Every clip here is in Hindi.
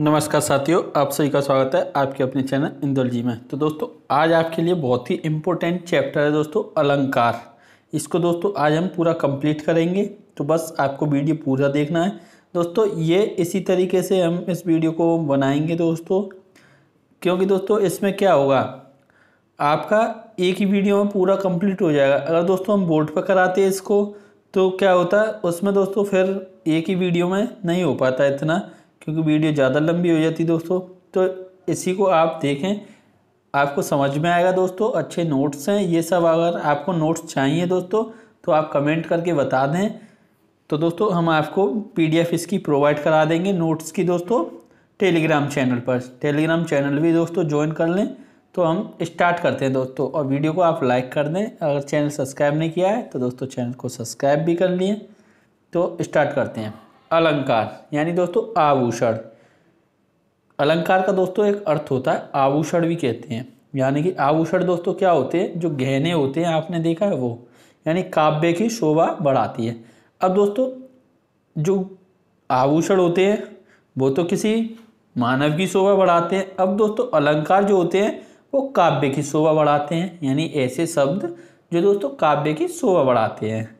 नमस्कार साथियों, आप सभी का स्वागत है आपके अपने चैनल इंदौल जी में। तो दोस्तों, आज आपके लिए बहुत ही इम्पोर्टेंट चैप्टर है दोस्तों, अलंकार। इसको दोस्तों, आज हम पूरा कंप्लीट करेंगे। तो बस आपको वीडियो पूरा देखना है। दोस्तों, ये इसी तरीके से हम इस वीडियो को बनाएँगे दोस्तों। क्योंकि दोस्तों, इसमें क्या होगा? आपका एक ही वीडियो में पूरा कंप्लीट हो जाएगा। अगर दोस्तों, हम बोर्ड पर कराते हैं इसको तो क्या होता? है उसमें दोस्तों, फिर एक ही वीडियो में नहीं हो पाता इतना। क्योंकि वीडियो ज़्यादा लंबी हो जाती दोस्तों। तो इसी को आप देखें, आपको समझ में आएगा दोस्तों। अच्छे नोट्स हैं, ये सब अगर आपको नोट्स चाहिए दोस्तों तो आप कमेंट करके बता दें। तो दोस्तों, हम आपको पीडीएफ इसकी प्रोवाइड करा देंगे नोट्स की दोस्तों टेलीग्राम चैनल पर। टेलीग्राम चैनल भी दोस्तों ज्वाइन कर लें। तो हम स्टार्ट करते हैं दोस्तों। और वीडियो को आप लाइक कर दें। अगर चैनल सब्सक्राइब नहीं किया है तो दोस्तों चैनल को सब्सक्राइब भी कर लिए। तो स्टार्ट करते हैं। अलंकार, यानी दोस्तों आभूषण। अलंकार का दोस्तों एक अर्थ होता है, आभूषण भी कहते हैं। यानी कि आभूषण दोस्तों क्या होते हैं? जो गहने होते हैं, आपने देखा है वो? यानी काव्य की शोभा बढ़ाती है। अब दोस्तों, जो आभूषण होते हैं, वो तो किसी मानव की शोभा बढ़ाते हैं। अब दोस्तों, अलंकार जो होते हैं, वो काव्य की शोभा बढ़ाते हैं। यानी ऐसे शब्द जो दोस्तों काव्य की शोभा बढ़ाते हैं।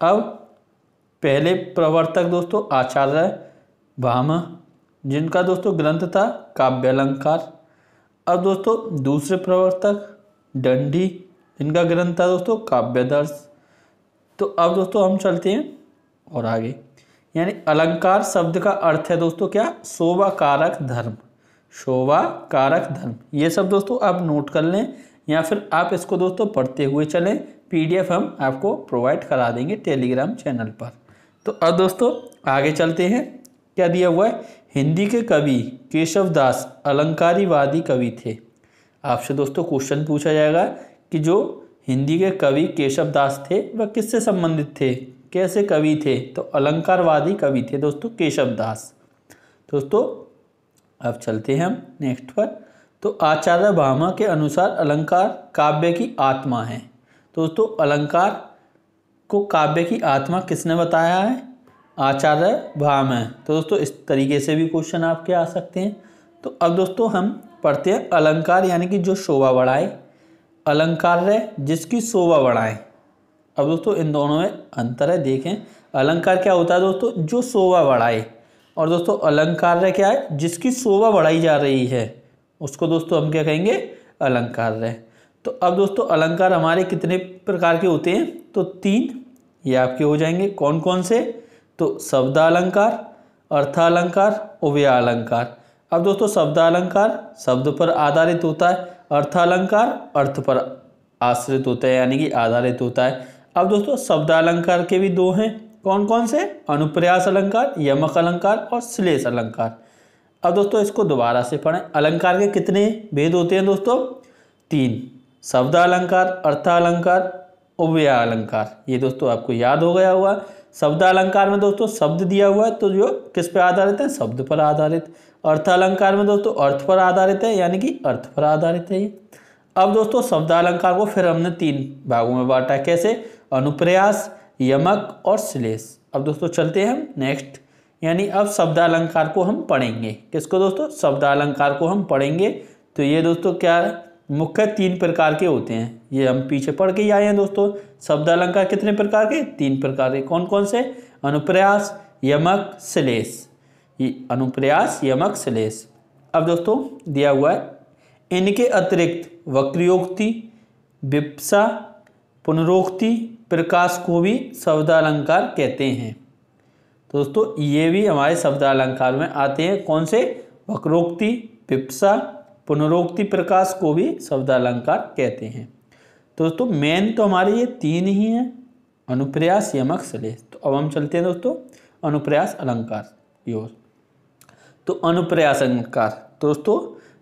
अब पहले प्रवर्तक दोस्तों आचार्य भाम जिनका दोस्तों ग्रंथ था काव्य अलंकार अब दोस्तों दूसरे प्रवर्तक डंडी, जिनका ग्रंथ था दोस्तों काव्यदर्श। तो अब दोस्तों हम चलते हैं और आगे। यानी अलंकार शब्द का अर्थ है दोस्तों क्या? शोभा कारक धर्म। शोभा कारक धर्म। ये सब दोस्तों आप नोट कर लें या फिर आप इसको दोस्तों पढ़ते हुए चलें। पीडीएफ हम आपको प्रोवाइड करा देंगे टेलीग्राम चैनल पर। तो अब दोस्तों, आगे चलते हैं। क्या दिया हुआ है? हिंदी के कवि केशव दास अलंकारीवादी कवि थे। आपसे दोस्तों क्वेश्चन पूछा जाएगा कि जो हिंदी के कवि केशव दास थे, वह किससे संबंधित थे? कैसे कवि थे? तो अलंकारवादी कवि थे दोस्तों, केशव दास। दोस्तों, अब चलते हैं हम नेक्स्ट पर। तो आचार्य भामा के अनुसार अलंकार काव्य की आत्मा है। दोस्तों, अलंकार को काव्य की आत्मा किसने बताया है? आचार्य भाम है। तो दोस्तों, इस तरीके से भी क्वेश्चन आपके आ सकते हैं। तो अब दोस्तों, हम पढ़ते हैं अलंकार, यानी कि जो शोभा बढ़ाए। अलंकार है, जिसकी शोभा बढ़ाए। अब दोस्तों, इन दोनों में अंतर है, देखें। अलंकार क्या होता है दोस्तों? जो शोभा बढ़ाए। और दोस्तों, अलंकार क्या है? जिसकी शोभा बढ़ाई जा रही है। उसको दोस्तों, हम क्या कहेंगे? अलंकार तो अब दोस्तों, अलंकार हमारे कितने प्रकार के होते हैं? तो तीन ये आपके हो जाएँगे कौन कौन से? तो शब्दालंकार, अर्थालंकार, उभयालंकार। अब दोस्तों शब्दालंकार शब्द पर आधारित होता है, अर्थालंकार अर्थ पर आश्रित होता है, यानी कि आधारित होता है। अब दोस्तों शब्दालंकार के भी दो हैं कौन कौन से? अनुप्रयास अलंकार, यमक अलंकार और श्लेष अलंकार। अब दोस्तों इसको दोबारा से पढ़ें। अलंकार के कितने भेद होते हैं दोस्तों? तीन। शब्दालंकार, अर्थालंकार उभया अलंकार। ये दोस्तों आपको याद हो गया हुआ शब्द अलंकार में दोस्तों शब्द दिया हुआ है तो जो किस पर आधारित है? शब्द पर आधारित। अर्थ अलंकार में दोस्तों अर्थ पर आधारित है, यानी कि अर्थ पर आधारित है ये। अब दोस्तों शब्द अलंकार को फिर हमने तीन भागों में बांटा। कैसे? अनुप्रयास, यमक और श्लेष। अब दोस्तों चलते हैं हम नेक्स्ट यानी अब शब्द अलंकार को हम पढ़ेंगे। किसको दोस्तों? शब्द अलंकार को हम पढ़ेंगे। तो ये दोस्तों क्या है? मुख्य तीन प्रकार के होते हैं। ये हम पीछे पढ़ के ही आए हैं दोस्तों। शब्द अलंकार कितने प्रकार के? तीन प्रकार के। कौन कौन से? अनुप्रयास, यमक श्लेष अनुप्रयास, यमक श्लेष अब दोस्तों, दिया हुआ है। इनके अतिरिक्त वक्रियोक्ति, विप्सा, पुनरोक्ति, प्रकाश को भी शब्दालंकार कहते हैं। तो दोस्तों, ये भी हमारे शब्दालंकार में आते हैं। कौन से? वक्रोक्ति, विप्सा पुनरोक्ति प्रकाश को भी शब्दालंकार कहते हैं। तो दोस्तों मेन तो हमारे ये तीन ही हैं। अनुप्रयास, यमक सलेश तो अब हम चलते हैं दोस्तों, अनुप्रयास, अलंकार की ओर। तो अनुप्रयास, अलंकार। तो दोस्तों,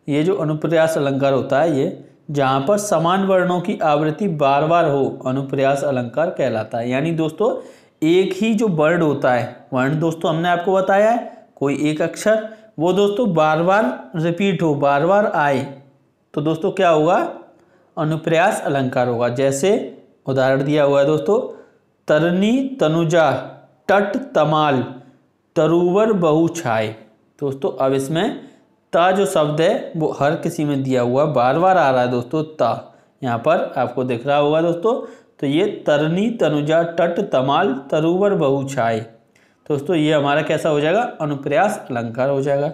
ये जो अनुप्रयास, अलंकार होता है ये, जहाँ पर समान वर्णों की आवृत्ति बार बार हो, अनुप्रयास, अलंकार कहलाता है। यानी दोस्तों, एक ही जो वर्ड होता है, वर्ण दोस्तों, हमने आपको बताया है, कोई एक अक्षर वो दोस्तों बार बार रिपीट हो बार बार आए तो दोस्तों क्या होगा? अनुप्रयास अलंकार होगा। जैसे उदाहरण दिया हुआ है दोस्तों, तरनी तनुजा तट तमाल तरुवर बहु छाए। दोस्तों, अब इसमें ता जो शब्द है, वो हर किसी में दिया हुआ बार बार आ रहा है दोस्तों, ता। यहाँ पर आपको दिख रहा होगा दोस्तों तो ये तरनी तनुजा तट तमाल तरुवर बहु छाए। दोस्तों, ये हमारा कैसा हो जाएगा? अनुप्रयास अलंकार हो जाएगा।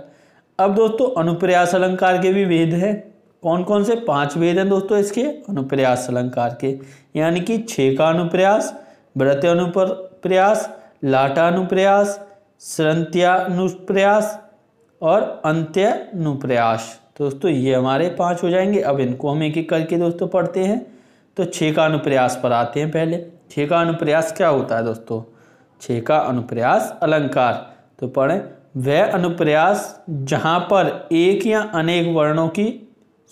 अब दोस्तों, अनुप्रयास अलंकार के भी वेद हैं। कौन कौन से? पाँच वेद हैं दोस्तों इसके, अनुप्रयास अलंकार के। यानी कि छः का अनुप्रयास, व्रत अनुप्रयास, लाटा अनुप्रयास श्रंत्यानुप्रयास और अंत्यानुप्रयास। दोस्तों, ये हमारे पाँच हो जाएँगे। अब इनको हम एक एक करके दोस्तों पढ़ते हैं। तो छः का अनुप्रयास पर आते हैं पहले। छः का अनुप्रयास क्या होता है दोस्तों? छः का अनुप्रयास, अलंकार। तो पढ़ें, वह अनुप्रयास जहाँ पर एक या अनेक वर्णों की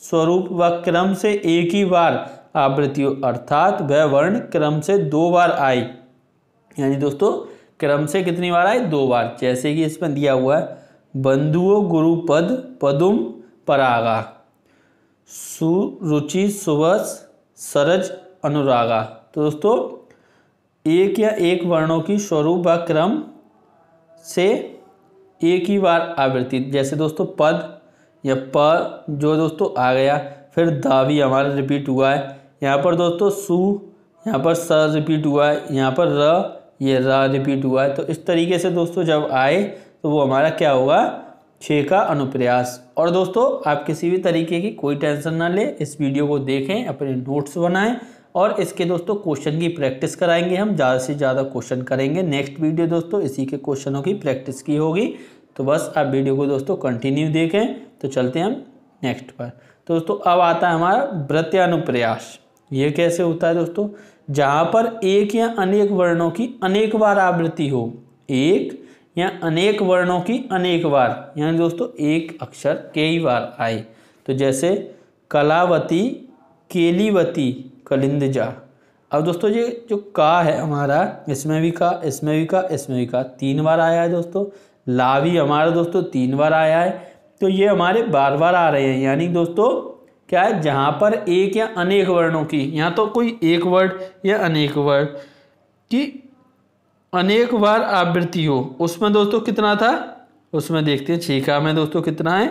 स्वरूप व क्रम से एक ही बार आवृत्ति अर्थात वह वर्ण क्रम से दो बार आए यानी दोस्तों, क्रम से कितनी बार आए दो बार। जैसे कि इसमें दिया हुआ है, बंधुओ गुरुपद पदुम परागा। सुरुचि सुवस, सरज, अनुरागा। तो दोस्तों एक या एक वर्णों की स्वरूप व क्रम से एक ही बार आवृत्ति। जैसे दोस्तों, पद या प, जो दोस्तों आ गया, फिर दा भी हमारा रिपीट हुआ है। यहाँ पर दोस्तों, सु, यहाँ पर स रिपीट हुआ है, यहाँ पर र, ये र रिपीट हुआ है। तो इस तरीके से दोस्तों जब आए तो वो हमारा क्या होगा छः का अनुप्रयास। और दोस्तों, आप किसी भी तरीके की कोई टेंशन ना लें, इस वीडियो को देखें, अपने नोट्स बनाएँ और इसके दोस्तों क्वेश्चन की प्रैक्टिस कराएँगे हम, ज़्यादा से ज़्यादा क्वेश्चन करेंगे। नेक्स्ट वीडियो दोस्तों इसी के क्वेश्चनों की प्रैक्टिस की होगी। तो बस आप वीडियो को दोस्तों कंटिन्यू देखें तो चलते हैं हम नेक्स्ट पर। तो दोस्तों अब आता है हमारा व्रत्यानुप्रयास ये कैसे होता है दोस्तों? जहाँ पर एक या अनेक वर्णों की अनेक बार आवृत्ति हो, एक या अनेक वर्णों की अनेक बार, यानी दोस्तों एक अक्षर कई बार आए। तो जैसे कलावती, केलीवती कलिंदजा। अब दोस्तों ये जो का है हमारा, इसमें भी का, इसमें भी का, इसमें भी का, तीन बार आया है दोस्तों। ला भी हमारा दोस्तों तीन बार आया है। तो ये हमारे बार बार आ रहे हैं। यानी दोस्तों, क्या है, जहाँ पर एक या अनेक वर्णों की, यहाँ तो कोई एक वर्ड या अनेक वर्ड, की अनेक बार आवृत्ति हो, उसमें दोस्तों कितना था? उसमें देखते हैं छीका में दोस्तों कितना है?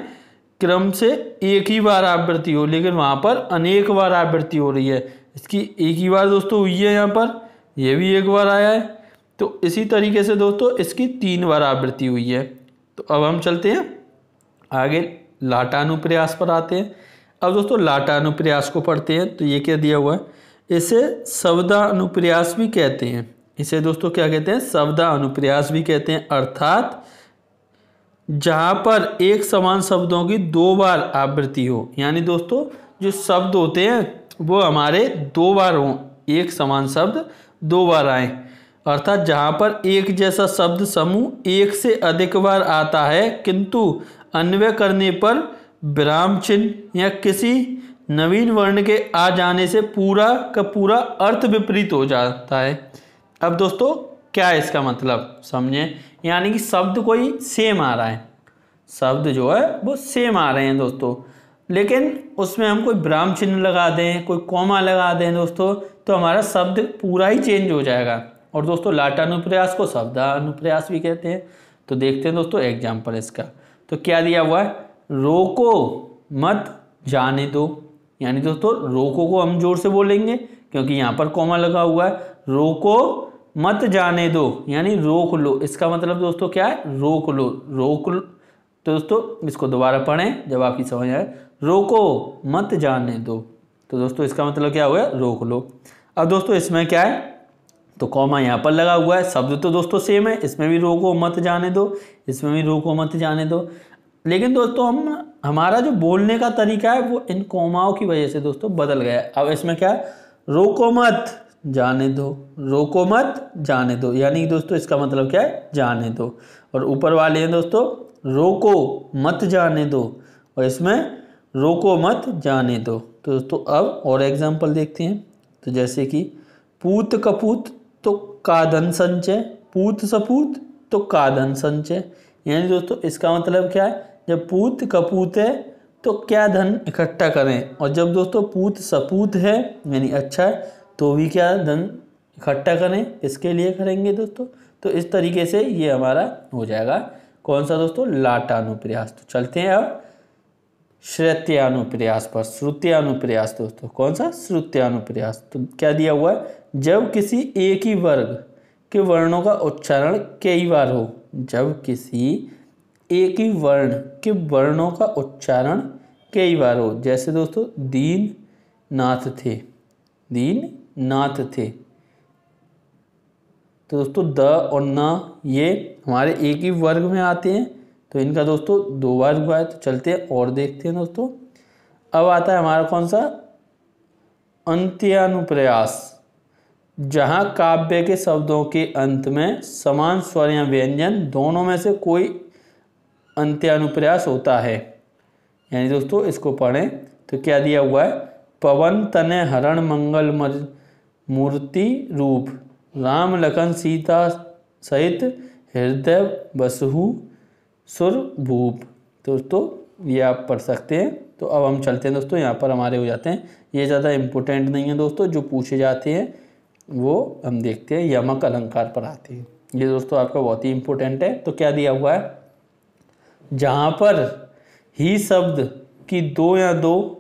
क्रम से एक ही बार आवृत्ति हो, लेकिन वहाँ पर अनेक बार आवृत्ति हो रही है। इसकी एक ही बार दोस्तों हुई है यहाँ पर यह भी एक बार आया है। तो इसी तरीके से दोस्तों इसकी तीन बार आवृत्ति हुई है। तो अब हम चलते हैं, आगे लाटानुप्रयास पर आते हैं। अब दोस्तों लाटानुप्रयास को पढ़ते हैं तो ये क्या दिया हुआ है? इसे शब्दानुप्रयास भी कहते हैं। इसे दोस्तों क्या कहते हैं? शब्दा अनुप्रयास भी कहते हैं। अर्थात, जहाँ पर एक समान शब्दों की दो बार आवृत्ति हो, यानी दोस्तों जो शब्द होते हैं वो हमारे दो बार हों, एक समान शब्द, दो बार आए। अर्थात जहाँ पर एक जैसा शब्द समूह एक से अधिक बार आता है, किंतु अन्वय करने पर विराम चिन्ह या किसी नवीन वर्ण के आ जाने से पूरा का पूरा अर्थ विपरीत हो जाता है। अब दोस्तों, क्या है इसका मतलब? समझे। यानी कि शब्द कोई सेम आ रहा है। शब्द जो है, वो सेम आ रहे हैं दोस्तों। लेकिन उसमें हम कोई ब्राह्म चिन्ह लगा दें, कोई कौमा लगा दें दोस्तों तो हमारा शब्द पूरा ही चेंज हो जाएगा। और दोस्तों, लाटानुप्रयास को शब्दानुप्रयास भी कहते हैं। तो देखते हैं दोस्तों एग्ज़ाम्पल इसका। तो क्या दिया हुआ है? रोको मत जाने दो। यानी दोस्तों, रोको को हम ज़ोर से बोलेंगे, क्योंकि यहाँ पर कौमा लगा हुआ है। रोको मत जाने दो। यानी रोक लो। इसका मतलब दोस्तों क्या है? रोक लो। रोक लो। तो दोस्तों, इसको दोबारा पढ़ें, जब आपकी समझ आए। रोको, मत जाने दो। तो दोस्तों, इसका मतलब क्या हुआ? रोक लो। अब दोस्तों, इसमें क्या है? तो कॉमा यहाँ पर लगा हुआ है। शब्द तो दोस्तों सेम है। इसमें भी रोको, मत जाने दो। इसमें भी रोको, मत जाने दो। लेकिन दोस्तों, हम, हमारा जो बोलने का तरीका है, वो इन कौमाओं की वजह से दोस्तों बदल गया है। अब इसमें क्या है? रोको मत, जाने दो। रोको मत, जाने दो। यानी दोस्तों, इसका मतलब क्या है? जाने दो। और ऊपर वाले हैं दोस्तों, रोको, मत जाने दो। और इसमें रोको मत, जाने दो। तो दोस्तों, अब और एग्जांपल देखते हैं। तो जैसे कि, पूत कपूत तो कादन संचय, पूत सपूत तो कादन संचय। यानी दोस्तों, इसका मतलब क्या है? जब पूत कपूत है तो क्या धन इकट्ठा करें? और जब दोस्तों, पूत सपूत है, यानी अच्छा है तो भी क्या धन इकट्ठा करें? इसके लिए करेंगे दोस्तों। तो इस तरीके से ये हमारा हो जाएगा। कौन सा दोस्तों? लाटानुप्रयास। तो चलते हैं अब। श्रुत्यानुप्रयास पर। श्रुत्यानुप्रयास दोस्तों कौन सा? श्रुत्यानुप्रयास। तो क्या दिया हुआ है? जब किसी एक ही वर्ग के वर्णों का उच्चारण कई बार हो। जब किसी एक ही वर्ण के वर्णों का उच्चारण कई बार हो। जैसे दोस्तों दीन नाथ थे। दीन नाथ थे। तो दोस्तों, द और न ये हमारे एक ही वर्ग में आते हैं। तो इनका दोस्तों, दो बार हुआ है तो चलते हैं और देखते हैं दोस्तों। अब आता है हमारा कौन सा? अंत्यानुप्रयास, जहाँ काव्य के शब्दों के अंत में समान स्वर या व्यंजन दोनों में से कोई अंत्यानुप्रयास होता है। यानी दोस्तों, इसको पढ़ें तो क्या दिया हुआ है? पवन तने हरण मंगल मूर्ति रूप, राम लखन सीता सहित हृदय बसहु सुर भूप दोस्तों, ये आप पढ़ सकते हैं। तो अब हम चलते हैं दोस्तों, यहाँ पर हमारे हो जाते हैं। ये ज़्यादा इम्पोर्टेंट नहीं है दोस्तों, जो पूछे जाते हैं, वो हम देखते हैं। यमक अलंकार पर आते हैं। ये दोस्तों आपका बहुत ही इम्पोर्टेंट है। तो क्या दिया हुआ है? जहाँ पर ही शब्द की दो या दो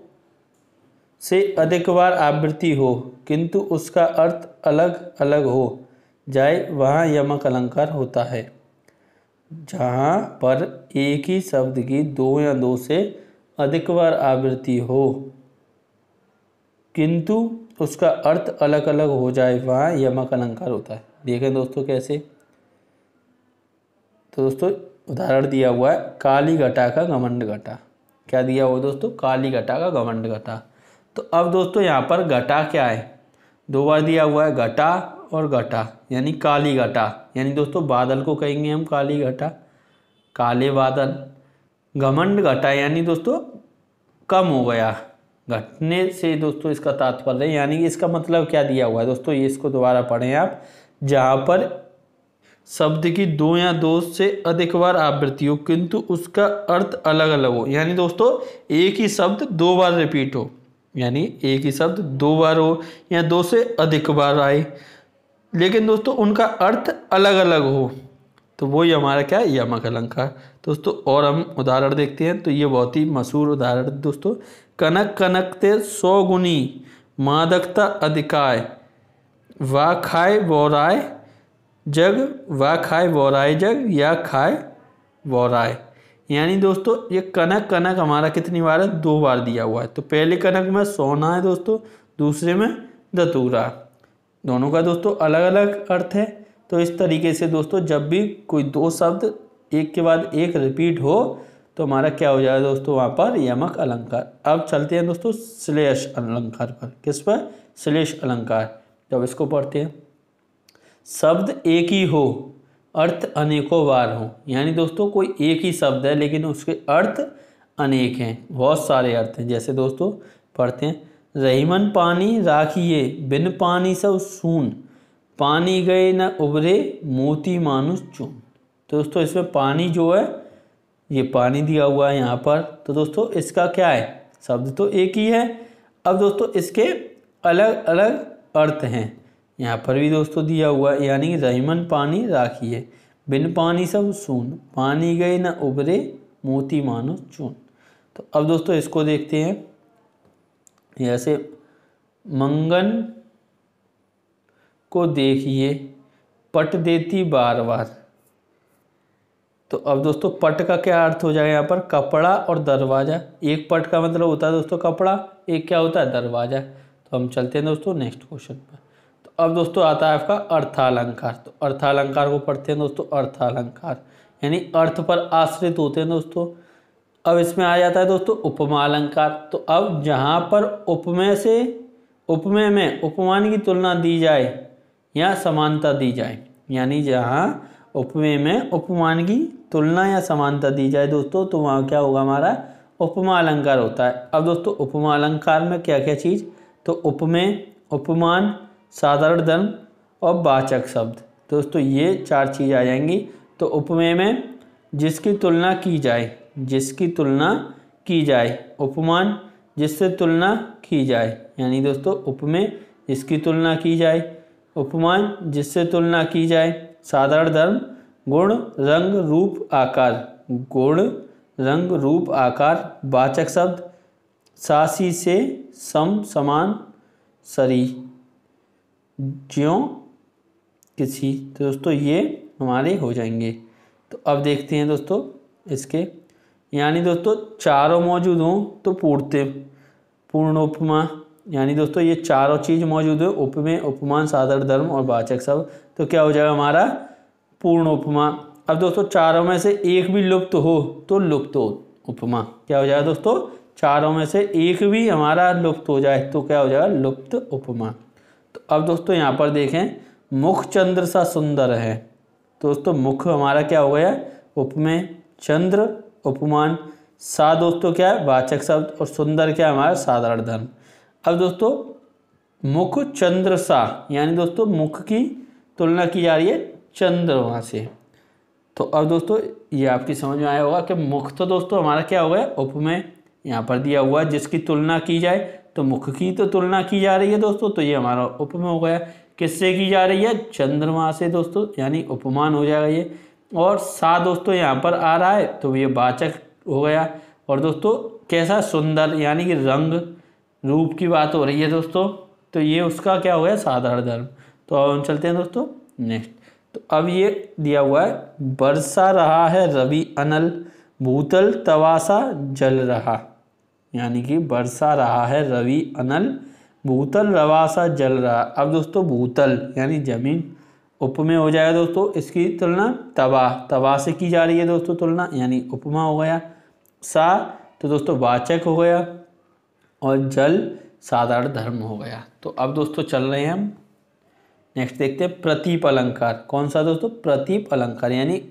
से अधिक बार आवृत्ति हो, किंतु उसका अर्थ अलग अलग हो, जाए, वहाँ यमक अलंकार होता है। जहाँ पर एक ही शब्द की दो या दो से अधिक बार आवृत्ति हो। किंतु उसका अर्थ अलग अलग हो जाए, वहाँ यमक अलंकार होता है। देखें दोस्तों कैसे। तो दोस्तों, उदाहरण दिया हुआ है, काली घटा का घमंड घटा। क्या दिया हुआ दोस्तों? काली घटा का घमंड घटा। तो अब दोस्तों यहाँ पर घटा क्या है? दो बार दिया हुआ है घटा और घटा, यानी काली घटा। यानी दोस्तों, बादल को कहेंगे हम काली घटा, काले बादल, घमंड घटा, यानी दोस्तों, कम हो गया। घटने से दोस्तों इसका तात्पर्य, यानी कि इसका मतलब क्या दिया हुआ है? दोस्तों, ये इसको दोबारा पढ़ें आप। जहाँ पर शब्द की दो या दो से अधिक बार आवृत्ति हो, किंतु उसका अर्थ अलग अलग हो। यानी दोस्तों, एक ही शब्द दो बार रिपीट हो, यानी एक ही शब्द दो बार हो या दो से अधिक बार आए। लेकिन दोस्तों, उनका अर्थ अलग अलग हो। तो वही हमारा क्या है? यमक अलंकार। दोस्तों, और हम उदाहरण देखते हैं तो ये बहुत ही मशहूर उदाहरण दोस्तों। कनक कनकते सौ गुनी, मादकता अधिकाय। वा खाए वोराय जग, वा खाए वोराय जग, या खाए वोराय यानी दोस्तों, ये कनक कनक हमारा कितनी बार है? दो बार दिया हुआ है। तो पहले कनक में सोना है दोस्तों, दूसरे में दतूरा दोनों का दोस्तों अलग अलग अर्थ है। तो इस तरीके से दोस्तों, जब भी कोई दो शब्द एक के बाद एक रिपीट हो तो हमारा क्या हो जाएगा दोस्तों, वहाँ पर यमक अलंकार। अब चलते हैं दोस्तों, श्लेष अलंकार पर। किस पर? श्लेष अलंकार। जब इसको पढ़ते हैं। शब्द एक ही हो, अर्थ अनेकों बार हो। यानी दोस्तों, कोई एक ही शब्द है, लेकिन उसके अर्थ अनेक हैं। बहुत सारे अर्थ हैं। जैसे दोस्तों, पढ़ते हैं। रहीमन पानी राखिए, बिन पानी सब सून। पानी गए न उबरे मोती मानुष चून। तो दोस्तों, इसमें पानी जो है, ये पानी दिया हुआ है यहाँ पर। तो दोस्तों, इसका क्या है? शब्द तो एक ही है। अब दोस्तों, इसके अलग अलग अर्थ हैं। यहाँ पर भी दोस्तों दिया हुआ है, यानी कि रहीमन पानी राखिए, बिन पानी सब सून। पानी गए न उबरे मोती मानो चून। तो अब दोस्तों, इसको देखते हैं। जैसे मंगन को देखिए, पट देती बार बार। तो अब दोस्तों, पट का क्या अर्थ हो जाएगा यहाँ पर? कपड़ा और दरवाज़ा। एक पट का मतलब होता है दोस्तों कपड़ा, एक क्या होता है? दरवाज़ा। तो हम चलते हैं दोस्तों नेक्स्ट क्वेश्चन पर। तो अब दोस्तों आता है आपका अर्थालंकार। तो अर्थालंकार को पढ़ते हैं दोस्तों, अर्थालंकार। यानी अर्थ पर आश्रित होते हैं दोस्तों। अब इसमें आ जाता है दोस्तों उपमा अलंकार। तो अब जहाँ पर उपमेय से उपमेय में उपमान की तुलना दी जाए या समानता दी जाए, यानी जहाँ उपमेय में उपमान की तुलना या समानता दी जाए दोस्तों तो वहाँ क्या होगा हमारा? उपमा अलंकार होता है। अब दोस्तों उपमा अलंकार में क्या क्या चीज़? तो उपमेय उपमान, साधारण धर्म और वाचक शब्द। दोस्तों ये चार चीज़ आ जाएँगी। तो उपमेय में जिसकी तुलना की जाए जिसकी तुलना की जाए, उपमान जिससे तुलना की जाए। यानी दोस्तों उपमेय जिसकी तुलना की जाए, उपमान जिससे तुलना की जाए। साधारण धर्म, गुण, रंग, रूप, आकार। गुण, रंग, रूप, आकार, वाचक शब्द, सासी से सम, समान, सरी। ज्यों किसी। तो दोस्तों, ये हमारे हो जाएँगे। तो अब देखते हैं दोस्तों, इसके यानी दोस्तों, चारों मौजूद हों तो पूर्ते पूर्ण उपमा। यानी दोस्तों, ये चारों चीज़ मौजूद है उपमेय उपमान साधारण धर्म और वाचक शब्द तो क्या हो जाएगा हमारा? पूर्ण उपमा। अब दोस्तों, चारों में से एक भी लुप्त हो तो लुप्त उपमा। क्या हो जाएगा दोस्तों? चारों में से एक भी हमारा लुप्त हो जाए तो क्या हो जाएगा? लुप्त उपमा। तो अब दोस्तों, यहाँ पर देखें, मुख चंद्र सा सुंदर है। तो दोस्तों, मुख हमारा क्या हो गया? उपमेय चंद्र उपमान, सा दोस्तों क्या है? वाचक शब्द और सुंदर क्या है? हमारा साधारण धर्म। अब दोस्तों, मुख चंद्र सा, यानी दोस्तों मुख की तुलना की जा रही है चंद्रमा से। तो अब दोस्तों, ये आपकी समझ में आया होगा कि मुख तो दोस्तों हमारा क्या हो गया? उपमेय यहाँ पर दिया हुआ है, जिसकी तुलना की जाए तो मुख की तो तुलना की जा रही है दोस्तों तो ये हमारा उपमेय हो गया। किससे की जा रही है? चंद्रमा से दोस्तों, यानी उपमान हो जाएगा ये। और सा दोस्तों यहाँ पर आ रहा है तो ये वाचक हो गया। और दोस्तों, कैसा सुंदर यानी कि रंग, रूप की बात हो रही है दोस्तों। तो ये उसका क्या हो गया, साधारण धर्म। तो अब हम चलते हैं दोस्तों, नेक्स्ट। तो अब ये दिया हुआ है, बरसा रहा है रवि अनल, भूतल तवासा जल रहा। यानी कि बरसा रहा है रवि अनल, भूतल रवासा जल रहा। अब दोस्तों, भूतल यानी ज़मीन। उपमेय हो जाएगा दोस्तों, इसकी तुलना तवा तवा से की जा रही है दोस्तों तुलना, यानी उपमा हो गया, सा तो दोस्तों वाचक हो गया और जल, साधारण धर्म हो गया। तो अब दोस्तों चल रहे हैं हम। नेक्स्ट देखते हैं, प्रतीप अलंकार, कौन सा दोस्तों? प्रतीप अलंकार, यानी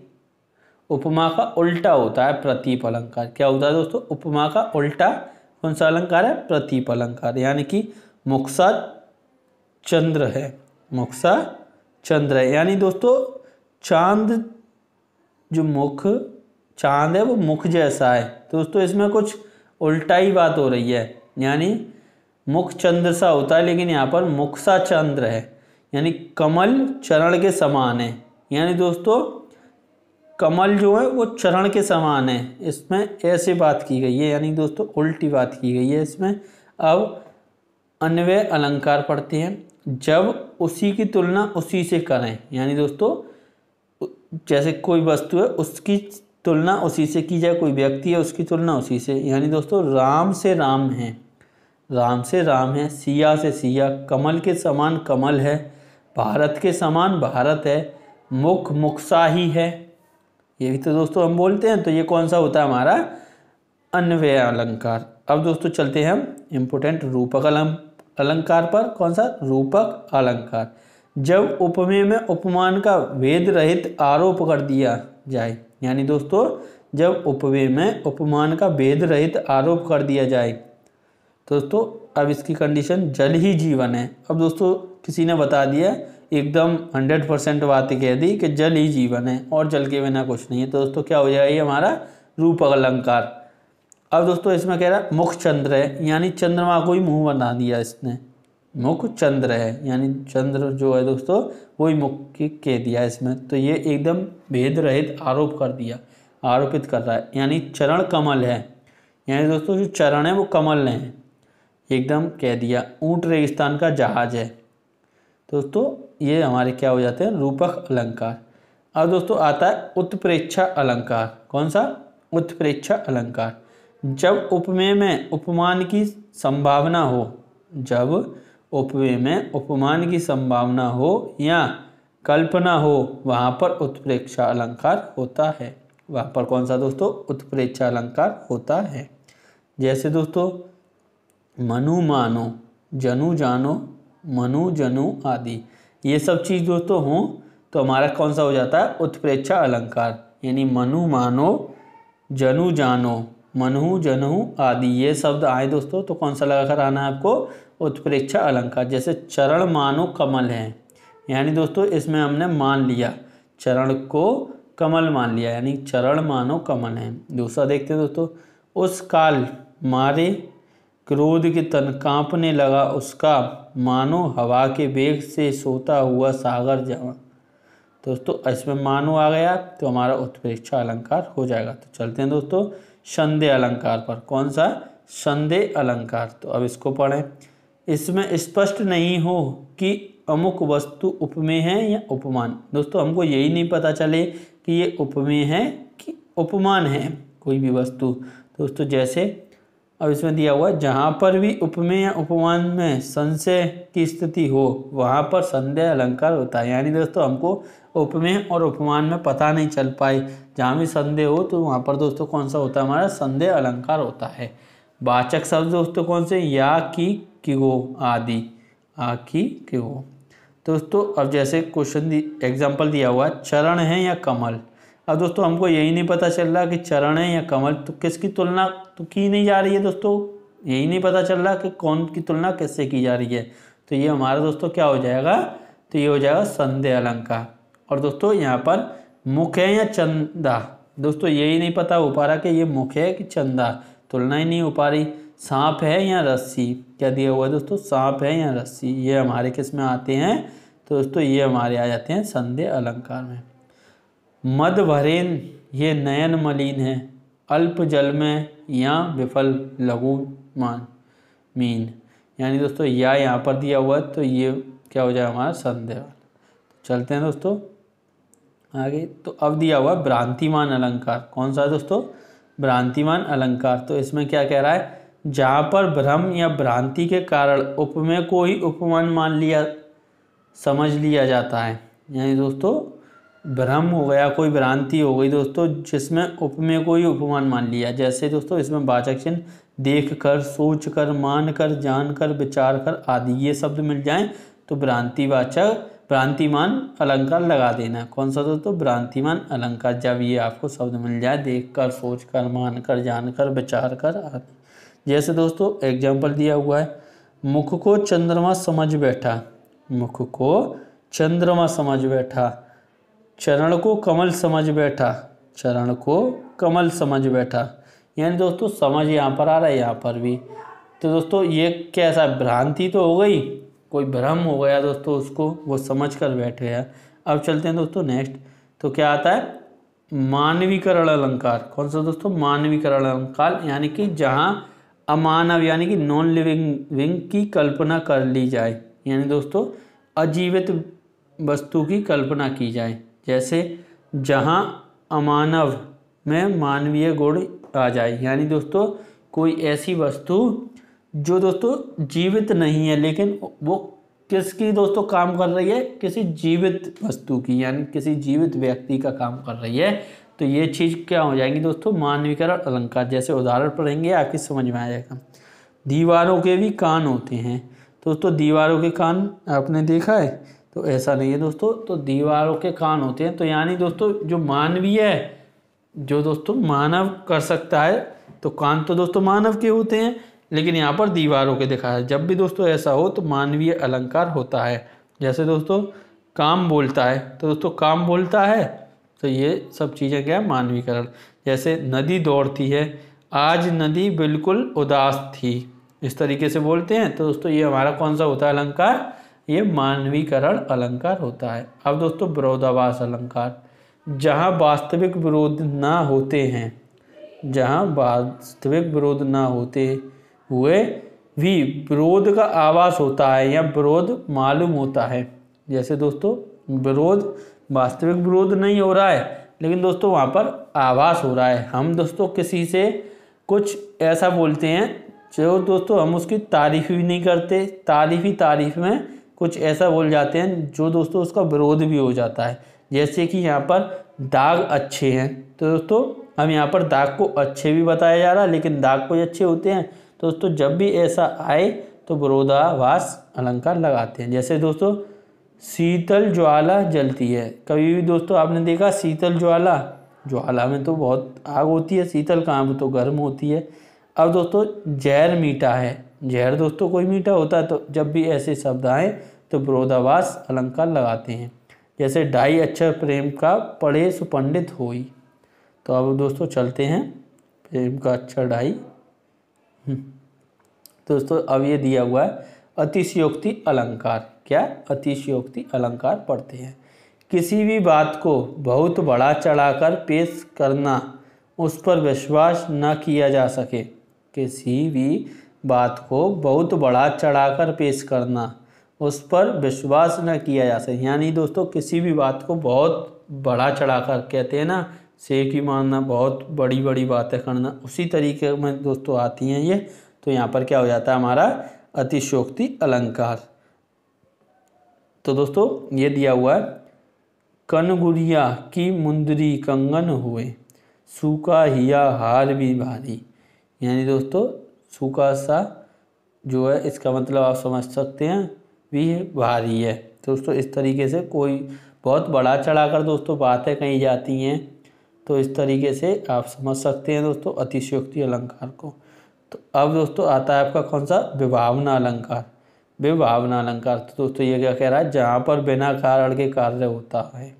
उपमा का उल्टा होता है प्रतीप अलंकार। क्या होता है दोस्तों? उपमा का उल्टा कौन सा अलंकार है? प्रतीप अलंकार, यानी कि मुक्सा चंद्र है, मुक्सा चंद्र है। यानी दोस्तों, चाँद जो मुख, चाँद है वो मुख जैसा है। दोस्तों, इसमें कुछ उल्टा ही बात हो रही है। यानी मुख चंद्र सा होता है, लेकिन यहाँ पर मुख सा चंद्र है। यानी कमल चरण के समान है। यानी दोस्तों, कमल जो है वो चरण के समान है। इसमें ऐसे बात की गई है। यानी दोस्तों, उल्टी बात की गई है इसमें। अब अन्वय अलंकार पढ़ते हैं। जब उसी की तुलना उसी से करें। यानी दोस्तों जैसे कोई वस्तु है, उसकी तुलना उसी से की जाए, कोई व्यक्ति है, उसकी तुलना उसी से। यानी दोस्तों, राम से राम है। राम से राम है, सिया से सिया, कमल के समान कमल है, भारत के समान भारत है, मुख मुखसा ही। ये भी तो दोस्तों हम बोलते हैं तो ये कौन सा होता है हमारा? अन्वय अलंकार। अब दोस्तों चलते हैं हम इम्पोर्टेंट रूपक अलंकार पर? कौन सा? रूपक अलंकार। जब उपमेय में उपमान का वेद रहित आरोप कर दिया जाए, यानी दोस्तों, जब उपमेय में उपमान का वेद रहित आरोप कर दिया जाए, दोस्तों, अब इसकी कंडीशन जल ही जीवन है। अब दोस्तों, किसी ने बता दिया, एकदम हंड्रेड परसेंट बात कह दी कि जल ही जीवन है और जल के बिना कुछ नहीं है। तो दोस्तों, क्या हो जाएगा हमारा रूप अलंकार। अब दोस्तों इसमें कह रहा है, मुख चंद्र है, यानी चंद्रमा को ही मुँह बना दिया इसने। मुख चंद्र है, यानी चंद्र जो है दोस्तों, वही मुख के कह दिया इसमें। तो ये एकदम भेद रहित आरोप कर दिया, आरोपित कर रहा है। यानी चरण कमल है। यानी दोस्तों जो चरण है, वो कमल हैं एकदम कह दिया, ऊँट रेगिस्तान का जहाज़ है। दोस्तों, ये हमारे क्या हो जाते हैं? रूपक अलंकार। अब दोस्तों आता है उत्प्रेक्षा अलंकार। कौन सा? उत्प्रेक्षा अलंकार। जब उपमेय में उपमान की संभावना हो, जब उपमेय में उपमान की संभावना हो या कल्पना हो, वहाँ पर उत्प्रेक्षा अलंकार होता है। वहाँ पर कौन सा दोस्तों? उत्प्रेक्षा अलंकार होता है। जैसे दोस्तों, मनु मानो, जनु जानो, मनु जनु आदि। ये सब चीज़ दोस्तों हों तो हमारा कौन सा हो जाता है? उत्प्रेक्षा अलंकार, यानी मनु मानो, जनु जानो मनु जनु आदि, ये शब्द आए दोस्तों तो कौन सा लगाकर आना है आपको? उत्प्रेक्षा अलंकार, जैसे चरण मानो कमल है। यानी दोस्तों, इसमें हमने मान लिया, चरण को कमल मान लिया, यानी चरण मानो कमल है। दूसरा देखते हैं दोस्तों, उस काल मारे क्रोध के तन कांपने लगा, उसका मानो हवा के वेग से सोता हुआ सागर जमा। दोस्तों, इसमें मानो आ गया तो हमारा उत्प्रेक्षा अलंकार हो जाएगा। तो चलते हैं दोस्तों संदेह अलंकार पर। कौन सा? संदेह अलंकार। तो अब इसको पढ़ें। इसमें स्पष्ट नहीं हो कि अमुक वस्तु उपमेय है या उपमान। दोस्तों, हमको यही नहीं पता चले कि ये उपमेय है कि उपमान है कोई भी वस्तु। दोस्तों, जैसे अब इसमें दिया हुआ है, जहाँ पर भी उपमेय या उपमान में संशय की स्थिति हो, वहाँ पर संदेह अलंकार होता है। यानी दोस्तों, हमको उपमेय और उपमान में पता नहीं चल पाए। जहाँ भी संदेह हो तो वहाँ पर दोस्तों, कौन सा होता है हमारा? संदेह अलंकार होता है। वाचक शब्द दोस्तों कौन से? या, की, किगो आदि। आ, की, किगो। दोस्तों, अब जैसे क्वेश्चन एग्ज़ाम्पल दिया हुआ है, चरण है या कमल? अब दोस्तों, हमको यही नहीं पता चल रहा कि चरण है या कमल तो किसकी तुलना तो की नहीं जा रही है दोस्तों? यही नहीं पता चल रहा कि कौन की तुलना किससे की जा रही है। तो ये हमारा दोस्तों क्या हो जाएगा? तो ये हो जाएगा संदेह अलंकार। और दोस्तों, यहाँ पर मुख है या चंदा? दोस्तों, यही नहीं पता हो पा रहा कि ये मुख है कि चंदा? तुलना ही नहीं हो पा रही। सांप है या रस्सी? क्या दिया हुआ है दोस्तों? सांप है या रस्सी? ये हमारे किसमें आते हैं? तो दोस्तों, ये हमारे आ जाते हैं संदेह अलंकार में। मद भरेन ये नयन मलिन है, अल्प जल में या विफल लघु मान। मीन यानी दोस्तों, या यहाँ पर दिया हुआ है तो ये क्या हो जाए हमारा संदेह। वाला चलते हैं दोस्तों, आगे। तो अब दिया हुआ भ्रांतिमान अलंकार। कौन सा है दोस्तों? भ्रांतिमान अलंकार। तो इसमें क्या कह रहा है? जहाँ पर भ्रम या भ्रांति के कारण उपमेय को ही उपमान मान लिया, समझ लिया जाता है। यानी दोस्तों भ्रम हो गया, कोई भ्रांति हो गई दोस्तों, जिसमें उपमेय को ही उपमान मान लिया। जैसे दोस्तों, इसमें वाचक चिन्ह देख कर, सोच कर, मान कर, जान कर, विचार कर आदि ये शब्द मिल जाएँ तो भ्रांतिवाचक भ्रांतिमान अलंकार लगा देना। कौन सा दोस्तों? भ्रांतिमान अलंकार। जब ये आपको शब्द मिल जाए, देख कर, सोच कर, मान कर, जान कर, विचार कर आदि। जैसे दोस्तों एग्ज़ाम्पल दिया हुआ है, मुख को चंद्रमा समझ बैठा। मुख को चंद्रमा समझ बैठा। चरण को कमल समझ बैठा, चरण को कमल समझ बैठा। यानी दोस्तों, समझ यहाँ पर आ रहा है, यहाँ पर भी। तो दोस्तों, ये कैसा भ्रांति तो हो गई? कोई भ्रम हो गया दोस्तों उसको? वो समझ कर बैठ गया अब चलते हैं दोस्तों नेक्स्ट तो क्या आता है? मानवीकरण अलंकार। कौन सा दोस्तों? मानवीकरण अलंकार। यानी कि जहाँ अमानव, यानी कि नॉन लिविंग विंग की कल्पना कर ली जाए। यानी दोस्तों, अजीवित वस्तु की कल्पना की जाए। जैसे जहाँ अमानव में मानवीय गुण आ जाए। यानी दोस्तों, कोई ऐसी वस्तु जो दोस्तों जीवित नहीं है, लेकिन वो किसकी दोस्तों काम कर रही है? किसी जीवित वस्तु की, यानी किसी जीवित व्यक्ति का काम कर रही है। तो ये चीज़ क्या हो जाएगी दोस्तों? मानवीकरण, अलंकार, जैसे उदाहरण पढ़ेंगे, आपकी समझ में आ जाएगा। दीवारों के भी कान होते हैं। दोस्तों, दीवारों के कान आपने देखा है? तो ऐसा नहीं है दोस्तों तो दीवारों के कान होते हैं। तो यानी दोस्तों, जो मानवीय है, जो दोस्तों मानव कर सकता है तो कान तो दोस्तों मानव के होते हैं, लेकिन यहाँ पर दीवारों के दिखा है। जब भी दोस्तों ऐसा हो तो मानवीय अलंकार होता है। जैसे दोस्तों, काम बोलता है तो दोस्तों काम बोलता है तो ये सब चीज़ें क्या है? मानवीकरण। जैसे नदी दौड़ती है, आज नदी बिल्कुल उदास थी, इस तरीके से बोलते हैं। तो दोस्तों, ये हमारा कौन सा होता है? अलंकार ये मानवीकरण अलंकार होता है। अब दोस्तों, विरोधाभास अलंकार। जहाँ वास्तविक विरोध ना होते हैं, जहाँ वास्तविक विरोध ना होते हुए भी विरोध का आवास होता है या विरोध मालूम होता है। जैसे दोस्तों, विरोध, वास्तविक विरोध नहीं हो रहा है, लेकिन दोस्तों, वहाँ पर आवास हो रहा है। हम दोस्तों, किसी से कुछ ऐसा बोलते हैं जो दोस्तों, हम उसकी तारीफ़ भी नहीं करते। तारीफ़ ही तारीफ़ में कुछ ऐसा बोल जाते हैं जो दोस्तों उसका विरोध भी हो जाता है। जैसे कि यहाँ पर दाग अच्छे हैं। तो दोस्तों हम यहाँ पर दाग को अच्छे भी बताया जा रहा है, लेकिन दाग कोई अच्छे होते हैं। तो दोस्तों, जब भी ऐसा आए तो विरोधाभास अलंकार लगाते हैं। जैसे दोस्तों, शीतल ज्वाला जलती है। कभी भी दोस्तों, आपने देखा शीतल ज्वाला? ज्वाला में तो बहुत आग होती है, शीतल कहाँ तो गर्म होती है। अब दोस्तों, जहर मीठा है। जहर दोस्तों, कोई मीठा होता है तो जब भी ऐसे शब्द आए तो विरोधाभास अलंकार लगाते हैं। जैसे ढाई अक्षर प्रेम का पढ़े सुपंडित होई। तो अब दोस्तों चलते हैं प्रेम का अक्षर ढाई हम्म। दोस्तों अब ये दिया हुआ है अतिशयोक्ति अलंकार। क्या अतिशयोक्ति अलंकार पढ़ते हैं। किसी भी बात को बहुत बड़ा चढ़ाकर पेश करना, उस पर विश्वास न किया जा सके। किसी भी बात को बहुत बड़ा चढ़ाकर पेश करना उस पर विश्वास न किया जा सके। यानी दोस्तों, किसी भी बात को बहुत बड़ा चढ़ाकर कहते हैं ना से की मानना बहुत बड़ी बड़ी बातें करना, उसी तरीके में दोस्तों आती हैं ये। तो यहाँ पर क्या हो जाता है हमारा अतिशोक्ति अलंकार। तो दोस्तों, ये दिया हुआ है कनगुरिया की मुंदरी कंगन हुए, सूखा हिया हार भी भारी। यानी दोस्तों, सूखा सा जो है, इसका मतलब आप समझ सकते हैं भी भारी है। दोस्तों, इस तरीके से कोई बहुत बड़ा चढ़ाकर दोस्तों बातें कही जाती हैं तो इस तरीके से आप समझ सकते हैं दोस्तों अतिशयोक्ति अलंकार को। तो अब दोस्तों आता है आपका कौन सा? विभावना अलंकार। विभावना अलंकार तो दोस्तों ये क्या कह रहा है? जहाँ पर बिना कारण के कार्य होता है।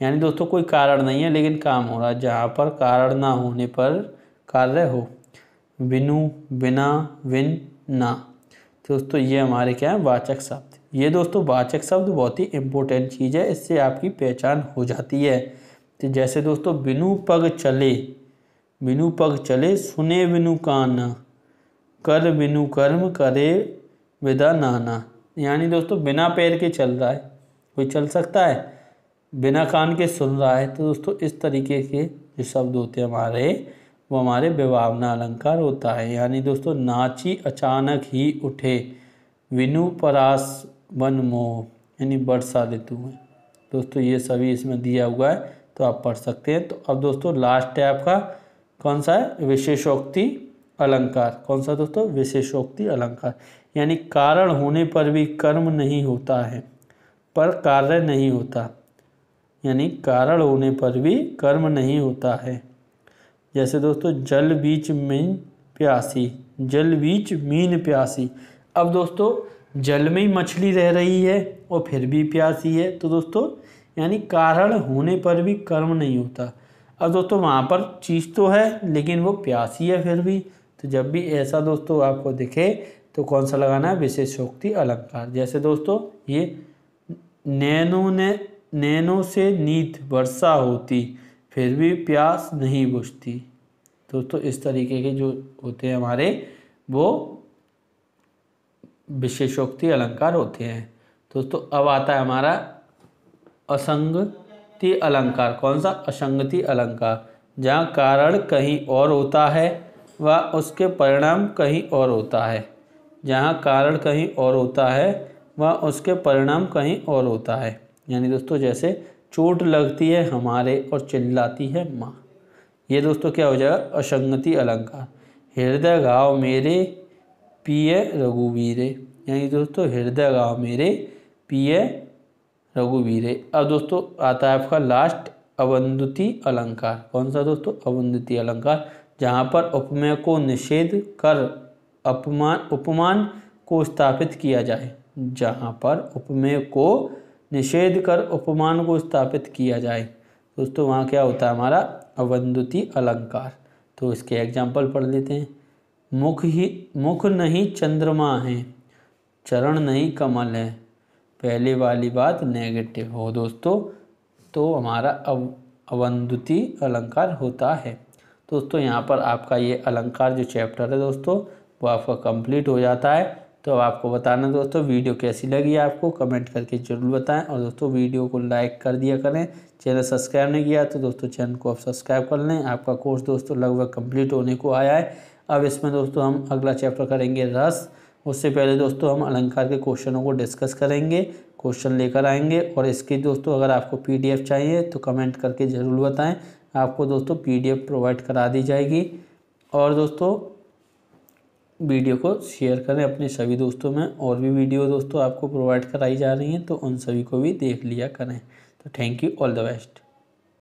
यानी दोस्तों कोई कारण नहीं है, लेकिन काम हो रहा है। जहाँ पर कारण ना होने पर कार्य हो। बिनु, बिना, विन, ना। दोस्तों, ये हमारे क्या है? वाचक शब्द। ये दोस्तों, वाचक शब्द बहुत ही इम्पोर्टेंट चीज़ है, इससे आपकी पहचान हो जाती है। तो जैसे दोस्तों, बिनु पग चले, बिनु पग चले सुने बिनु कान, कर बिनु कर्म करे विदा नाना। यानी दोस्तों, बिना पैर के चल रहा है, कोई चल सकता है? बिना कान के सुन रहा है। तो दोस्तों, इस तरीके के जो शब्द होते हैं हमारे वो हमारे विभावना अलंकार होता है। यानी दोस्तों, नाची अचानक ही उठे। विनु परास वन मोह, यानी वर्षा ऋतु में दोस्तों, ये सभी इसमें दिया हुआ है तो आप पढ़ सकते हैं। तो अब दोस्तों लास्ट है आपका कौन सा है? विशेषोक्ति अलंकार। कौन सा दोस्तों? विशेषोक्ति अलंकार। यानी कारण होने पर भी कर्म नहीं होता है, पर कार्य नहीं होता। यानी कारण होने पर भी कर्म नहीं होता है। जैसे दोस्तों, जल बीच मीन प्यासी, जल बीच मीन प्यासी। अब दोस्तों, जल में ही मछली रह रही है और फिर भी प्यासी है। तो दोस्तों, यानी कारण होने पर भी कर्म नहीं होता। अब दोस्तों, वहाँ पर चीज़ तो है, लेकिन वो प्यासी है फिर भी। तो जब भी ऐसा दोस्तों आपको दिखे तो कौन सा लगाना है? विशेषोक्ति अलंकार। जैसे दोस्तों, ये नैनो ने, नैनों से नीत वर्षा होती। फिर भी प्यास नहीं बुझती। दोस्तों इस तरीके के जो होते हैं हमारे, वो विशेषोक्ति अलंकार होते हैं। दोस्तों अब आता है हमारा असंगति अलंकार। कौन सा? असंगति अलंकार। जहाँ कारण कहीं और होता है व उसके परिणाम कहीं और होता है। जहाँ कारण कहीं और होता है व उसके परिणाम कहीं और होता है। यानी दोस्तों, जैसे चोट लगती है हमारे और चिल्लाती है माँ। ये दोस्तों क्या हो जाएगा? असंगति अलंकार। हृदय घाव मेरे पिए रघुवीरे। यानी दोस्तों हृदय घाव मेरे पिए रघुवीरे। अब दोस्तों आता है आपका लास्ट अवंदुति अलंकार। कौन सा दोस्तों? अवंदुति अलंकार। जहाँ पर उपमेय को निषेध कर अपमान, उपमान को स्थापित किया जाए। जहाँ पर उपमेय को निषेध कर उपमान को स्थापित किया जाए। दोस्तों, वहाँ क्या होता है हमारा? अवंदुति अलंकार। तो इसके एग्ज़ाम्पल पढ़ लेते हैं। मुख ही, मुख नहीं चंद्रमा है, चरण नहीं कमल है। पहले वाली बात नेगेटिव हो दोस्तों। तो हमारा अव, अवंदुति अलंकार होता है। दोस्तों, यहाँ पर आपका ये अलंकार जो चैप्टर है दोस्तों, वो आपका कंप्लीट हो जाता है। तो आपको बताना दोस्तों, वीडियो कैसी लगी आपको? कमेंट करके ज़रूर बताएँ। और दोस्तों, वीडियो को लाइक कर दिया करें। चैनल सब्सक्राइब नहीं किया तो दोस्तों, चैनल को आप सब्सक्राइब कर लें। आपका कोर्स दोस्तों, लगभग कंप्लीट होने को आया है। अब इसमें दोस्तों, हम अगला चैप्टर करेंगे रस। उससे पहले दोस्तों, हम अलंकार के क्वेश्चनों को डिस्कस करेंगे, क्वेश्चन लेकर आएँगे। और इसके दोस्तों, अगर आपको पीडीएफ चाहिए तो कमेंट करके ज़रूर बताएँ। आपको दोस्तों, पीडीएफ प्रोवाइड करा दी जाएगी। और दोस्तों वीडियो को शेयर करें अपने सभी दोस्तों में। और भी वीडियो दोस्तों आपको प्रोवाइड कराई जा रही हैं तो उन सभी को भी देख लिया करें। तो thank you, all the best.